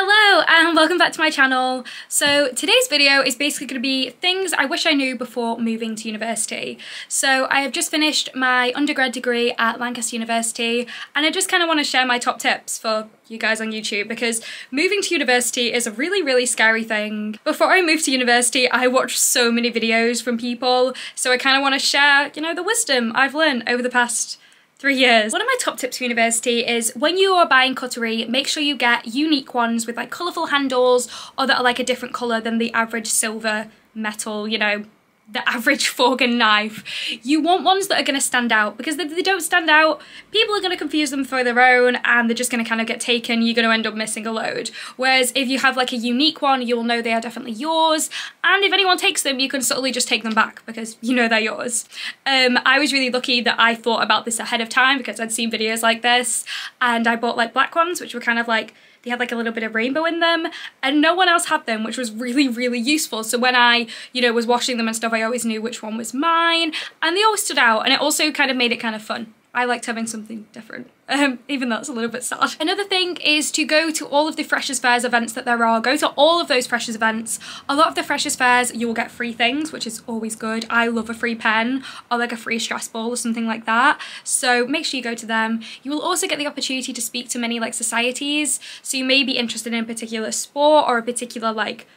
Hello and welcome back to my channel. So today's video is basically going to be things I wish I knew before moving to university. So I have just finished my undergrad degree at Lancaster University and I just kind of want to share my top tips for you guys on YouTube because moving to university is a really really scary thing. Before I moved to university I watched so many videos from people so I kind of want to share you know the wisdom I've learned over the past three years. One of my top tips for university is when you are buying cutlery, make sure you get unique ones with like colourful handles or that are like a different colour than the average silver metal, you know, the average fork and knife. You want ones that are going to stand out because if they don't stand out, people are going to confuse them for their own and they're just going to kind of get taken. You're going to end up missing a load. Whereas if you have like a unique one, you'll know they are definitely yours. And if anyone takes them, you can subtly just take them back because you know they're yours. Um, I was really lucky that I thought about this ahead of time because I'd seen videos like this and I bought like black ones, which were kind of like they had like a little bit of rainbow in them and no one else had them, which was really, really useful. So when I, you know, was washing them and stuff, I always knew which one was mine and they always stood out and it also kind of made it kind of fun. I liked having something different, um, even though it's a little bit sad. Another thing is to go to all of the Freshers Fairs events that there are. Go to all of those Freshers events. A lot of the Freshers Fairs, you will get free things, which is always good. I love a free pen or like a free stress ball or something like that. So make sure you go to them. You will also get the opportunity to speak to many like societies. So you may be interested in a particular sport or a particular like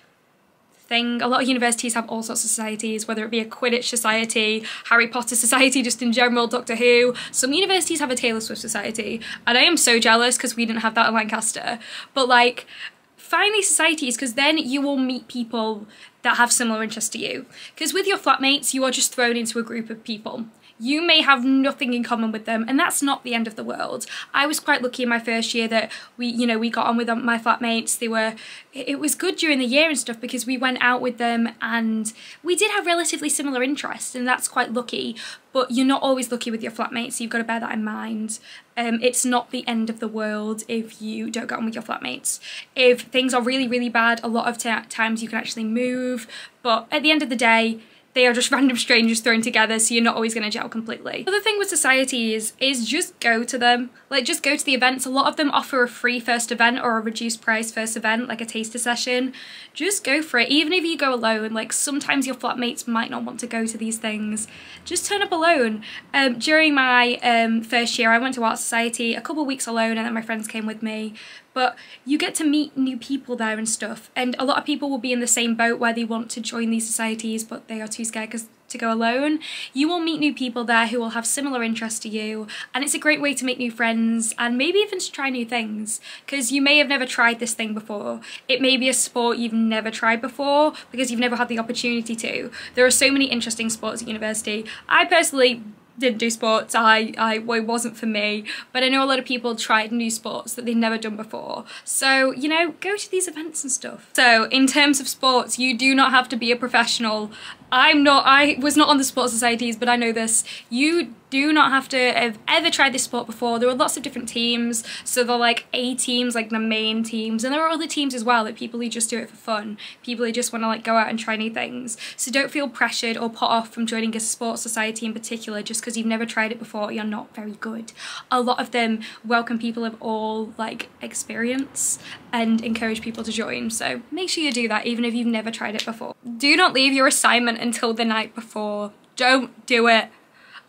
thing. A lot of universities have all sorts of societies, whether it be a Quidditch society, Harry Potter society, just in general, Doctor Who. Some universities have a Taylor Swift society, and I am so jealous because we didn't have that in Lancaster. But like, find these societies because then you will meet people that have similar interests to you. Because with your flatmates, you are just thrown into a group of people you may have nothing in common with them and that's not the end of the world. I was quite lucky in my first year that we, you know, we got on with my flatmates. They were, it was good during the year and stuff because we went out with them and we did have relatively similar interests and that's quite lucky. But you're not always lucky with your flatmates, so you've got to bear that in mind. Um, it's not the end of the world if you don't get on with your flatmates. If things are really, really bad, a lot of times you can actually move. But at the end of the day, they are just random strangers thrown together so you're not always going to gel completely. The other thing with societies is just go to them. Like just go to the events. A lot of them offer a free first event or a reduced price first event like a taster session. Just go for it. Even if you go alone, like sometimes your flatmates might not want to go to these things. Just turn up alone. Um, during my um, first year I went to Art Society a couple weeks alone and then my friends came with me but you get to meet new people there and stuff and a lot of people will be in the same boat where they want to join these societies but they are too scared to go alone. You will meet new people there who will have similar interests to you and it's a great way to make new friends and maybe even to try new things because you may have never tried this thing before. It may be a sport you've never tried before because you've never had the opportunity to. There are so many interesting sports at university. I personally didn't do sports. I, I well, it wasn't for me. But I know a lot of people tried new sports that they'd never done before. So, you know, go to these events and stuff. So in terms of sports, you do not have to be a professional. I'm not, I was not on the sports societies, but I know this. You do not have to have ever tried this sport before. There are lots of different teams. So they're like A teams, like the main teams. And there are other teams as well, like people who just do it for fun. People who just want to like go out and try new things. So don't feel pressured or put off from joining a sports society in particular just because you've never tried it before, you're not very good. A lot of them welcome people of all like experience and encourage people to join. So make sure you do that even if you've never tried it before. Do not leave your assignment until the night before. Don't do it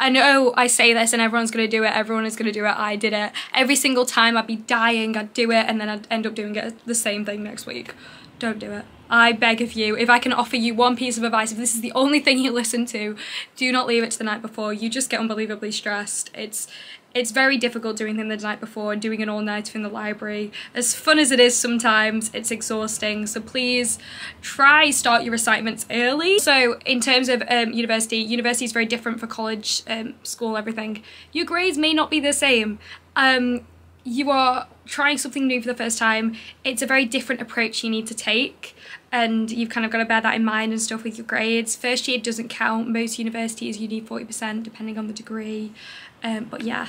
I know I say this and everyone's gonna do it, everyone is gonna do it, I did it. Every single time I'd be dying, I'd do it, and then I'd end up doing it the same thing next week. Don't do it. I beg of you, if I can offer you one piece of advice, if this is the only thing you listen to, do not leave it to the night before. You just get unbelievably stressed. It's it's very difficult doing them the night before and doing an all-nighter in the library. As fun as it is sometimes, it's exhausting. So please try start your assignments early. So in terms of um, university, university is very different for college, um, school, everything. Your grades may not be the same. Um, you are trying something new for the first time. It's a very different approach you need to take and you've kind of got to bear that in mind and stuff with your grades. First year doesn't count. Most universities you need 40% depending on the degree. Um, but yeah,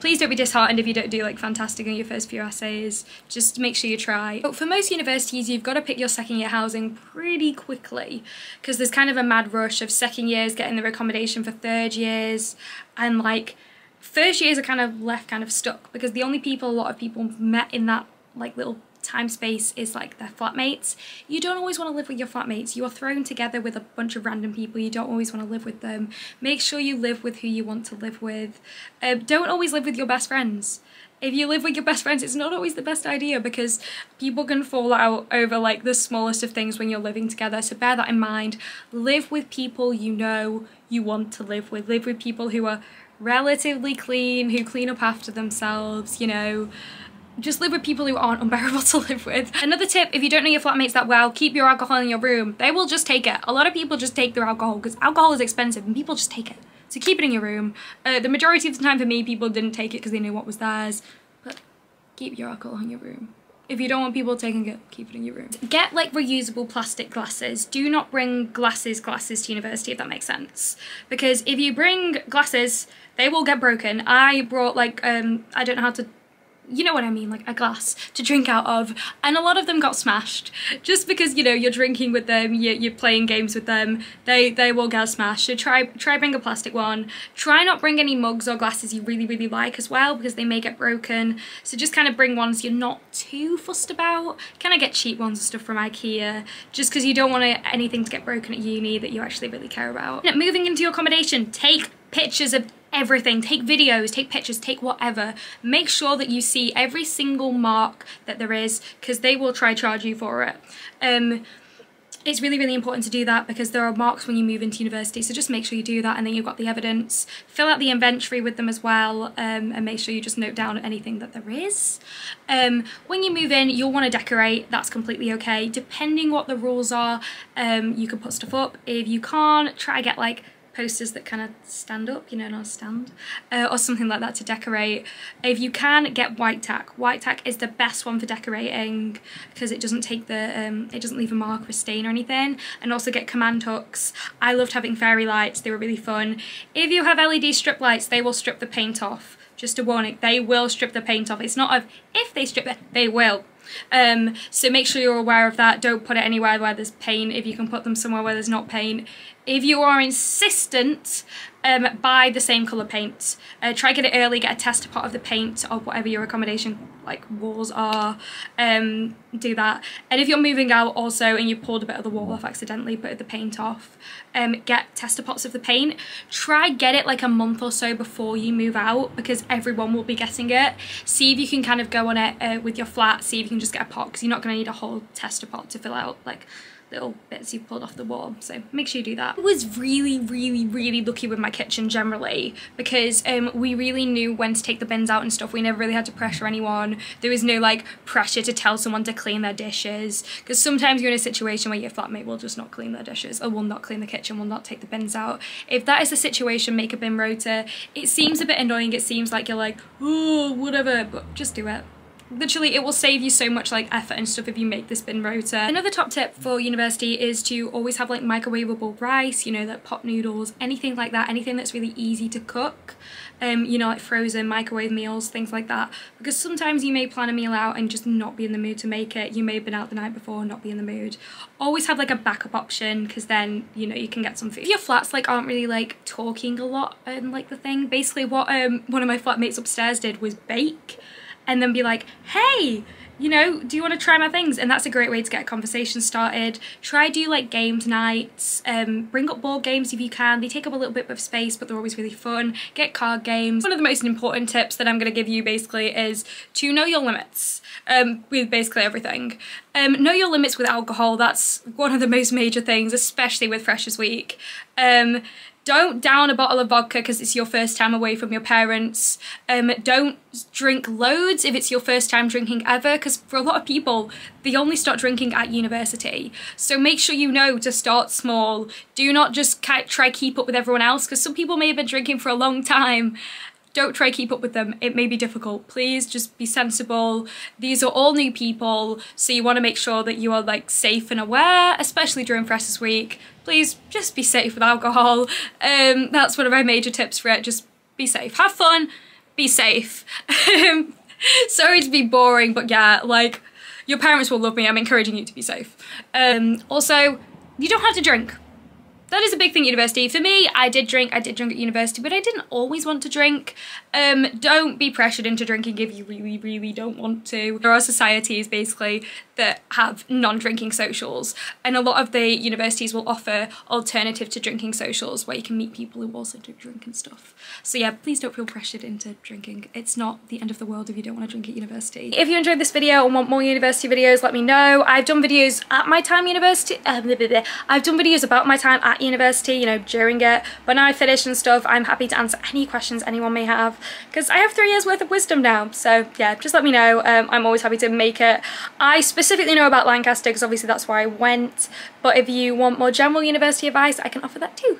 please don't be disheartened if you don't do like fantastic in your first few essays. Just make sure you try. But for most universities, you've got to pick your second year housing pretty quickly because there's kind of a mad rush of second years getting their accommodation for third years and like first years are kind of left kind of stuck because the only people a lot of people met in that like little time space is like their flatmates. You don't always want to live with your flatmates. You are thrown together with a bunch of random people. You don't always want to live with them. Make sure you live with who you want to live with. Um, don't always live with your best friends if you live with your best friends, it's not always the best idea because people can fall out over like the smallest of things when you're living together. So bear that in mind. Live with people you know you want to live with. Live with people who are relatively clean, who clean up after themselves, you know just live with people who aren't unbearable to live with. Another tip, if you don't know your flatmates that well, keep your alcohol in your room. They will just take it. A lot of people just take their alcohol because alcohol is expensive and people just take it. So keep it in your room. Uh, the majority of the time for me, people didn't take it because they knew what was theirs. But keep your alcohol in your room. If you don't want people taking it, keep it in your room. Get like reusable plastic glasses. Do not bring glasses glasses to university if that makes sense. Because if you bring glasses, they will get broken. I brought like, um, I don't know how to you know what I mean, like a glass to drink out of, and a lot of them got smashed. Just because, you know, you're drinking with them, you're, you're playing games with them, they, they will get smashed. So try, try bring a plastic one. Try not bring any mugs or glasses you really, really like as well, because they may get broken. So just kind of bring ones you're not too fussed about. Kind of get cheap ones and stuff from Ikea, just because you don't want anything to get broken at uni that you actually really care about. Now, moving into your accommodation, take pictures of everything. Take videos, take pictures, take whatever. Make sure that you see every single mark that there is because they will try charge you for it. Um, it's really, really important to do that because there are marks when you move into university. So just make sure you do that and then you've got the evidence. Fill out the inventory with them as well um, and make sure you just note down anything that there is. Um, when you move in, you'll want to decorate. That's completely okay. Depending what the rules are, um, you can put stuff up. If you can't, try to get like posters that kind of stand up, you know, not stand, uh, or something like that to decorate. If you can, get white tack. White tack is the best one for decorating because it doesn't take the, um, it doesn't leave a mark or a stain or anything. And also get command hooks. I loved having fairy lights, they were really fun. If you have LED strip lights, they will strip the paint off. Just a warning, they will strip the paint off. It's not of if they strip it, they will. Um, so make sure you're aware of that. Don't put it anywhere where there's paint. If you can put them somewhere where there's not paint. If you are insistent, um, buy the same colour paint. Uh, try get it early, get a tester pot of the paint or whatever your accommodation like walls are. Um, do that. And if you're moving out also and you pulled a bit of the wall off accidentally, put the paint off, um, get tester pots of the paint. Try get it like a month or so before you move out because everyone will be getting it. See if you can kind of go on it uh, with your flat, see if you can just get a pot because you're not going to need a whole tester pot to fill out like little bits you've pulled off the wall so make sure you do that. I was really really really lucky with my kitchen generally because um, we really knew when to take the bins out and stuff. We never really had to pressure anyone. There was no like pressure to tell someone to clean their dishes because sometimes you're in a situation where your flatmate will just not clean their dishes or will not clean the kitchen will not take the bins out. If that is the situation make a bin rota it seems a bit annoying. It seems like you're like oh whatever but just do it literally it will save you so much like effort and stuff if you make this bin rota. Another top tip for university is to always have like microwavable rice, you know, that pot noodles, anything like that, anything that's really easy to cook. Um, you know, like frozen microwave meals, things like that. Because sometimes you may plan a meal out and just not be in the mood to make it. You may have been out the night before and not be in the mood. Always have like a backup option because then, you know, you can get some food. If your flats like aren't really like talking a lot and like the thing, basically what um, one of my flatmates upstairs did was bake and then be like, hey, you know, do you want to try my things? And that's a great way to get a conversation started. Try do like games nights, um, bring up board games if you can. They take up a little bit of space, but they're always really fun. Get card games. One of the most important tips that I'm going to give you basically is to know your limits um, with basically everything. Um, know your limits with alcohol. That's one of the most major things, especially with Freshers Week. Um, don't down a bottle of vodka because it's your first time away from your parents. Um, don't drink loads if it's your first time drinking ever because for a lot of people, they only start drinking at university. So make sure you know to start small. Do not just try keep up with everyone else because some people may have been drinking for a long time don't try keep up with them. It may be difficult. Please just be sensible. These are all new people, so you want to make sure that you are like safe and aware, especially during Freshers Week. Please just be safe with alcohol. Um, that's one of my major tips for it. Just be safe. Have fun, be safe. Sorry to be boring, but yeah, like, your parents will love me. I'm encouraging you to be safe. Um, also, you don't have to drink that is a big thing at university. For me, I did drink, I did drink at university, but I didn't always want to drink. Um, don't be pressured into drinking if you really, really don't want to. There are societies basically that have non-drinking socials and a lot of the universities will offer alternative to drinking socials where you can meet people who also don't drink and stuff. So yeah, please don't feel pressured into drinking. It's not the end of the world if you don't want to drink at university. If you enjoyed this video and want more university videos, let me know. I've done videos at my time university. I've done videos about my time at university, you know, during it, but now I've finished and stuff, I'm happy to answer any questions anyone may have because I have three years worth of wisdom now. So yeah, just let me know. Um, I'm always happy to make it. I specifically know about Lancaster because obviously that's where I went, but if you want more general university advice, I can offer that too.